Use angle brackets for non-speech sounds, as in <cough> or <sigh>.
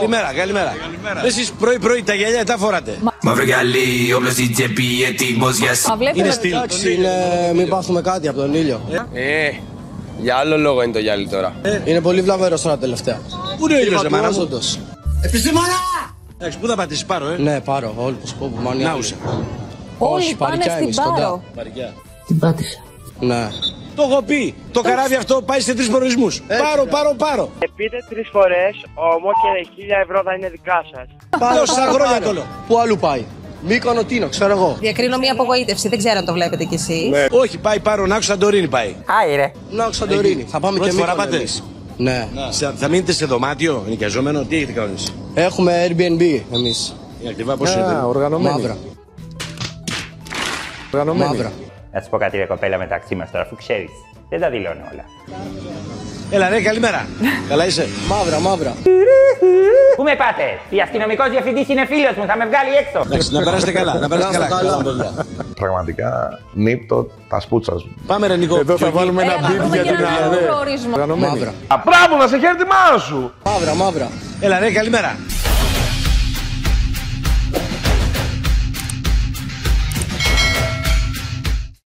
Καλημέρα, καλημέρα. Εσείς πρωί-πρωί τα γυαλιά τα φοράτε. Μαύρο γυαλί, όπλος στην τσέπη, έτοιμος για σ... Μα βλέπετε Είναι ότι- στυλ. Εντάξει, είναι μην πάθουμε κάτι από τον ήλιο. Ε, για άλλο λόγο είναι το γυάλι τώρα. Είναι πολύ βλαβερός τώρα τελευταία. Πού είναι ο ήλιος, ρε μάνα μου; Παθμάζοντος. Εντάξει, πού θα πατήσεις, πάρω, ε. Ναι, πάρω. Όλο πω πω μανία. Νάουσα. Όλοι Όχι, πάνε παρικιά στην εμείς, κοντά. Πάρο. Ναι. Το έχω πει. Το καράβι αυτό πάει σε τρεις προορισμούς. Πάρω, πάρω, πάρω. Πείτε τρεις φορές όμω και χίλια ευρώ θα είναι δικά σας. Τόσα χρόνια το λέω. Πού αλλού πάει; Μήκονο Τίνο, ξέρω εγώ. Διακρίνω μια απογοήτευση. Δεν ξέρω αν το βλέπετε κι εσείς. Όχι, πάει πάρω να Σαντορίνη πάει. Να Ξαντορίνη. Θα πάμε Πρώτη και φορά Μύκονο πάτε. εμείς. Ναι. Θα- Θα μείνετε σε δωμάτιο νοικιαζόμενο, τι έχετε κανονίσει. Έχουμε Airbnb εμείς. Είναι ακριβά πώς είναι; Μαύρα. Μαύρα. Να σου πω κάτι, ρε κοπέλα, μεταξύ μας τώρα, αφού ξέρεις. Δεν τα δηλώνω όλα. Έλα ρε, καλημέρα. <laughs> Καλά είσαι. Μαύρα, μαύρα. Πού με πάτε, Η αστυνομικός διευθυντής είναι φίλος μου, θα με βγάλει έξω. Εντάξει, να περάσετε καλά. Να περάσετε Να είστε καλά. καλά. Καλά, παιδιά. Πραγματικά νύπτω τα σπούτσας σου. Πάμε ρε Νικό. Εδώ θα βάλουμε ένα Έλα, μπιπ να δούμε για και την έναν άλλο ΑΔΕ. προορισμό. Οργανωμένη. Μαύρα. Μπράβο, να σε χαίρετημά σου. Μαύρα, μαύρα. Έλα ρε, καλημέρα.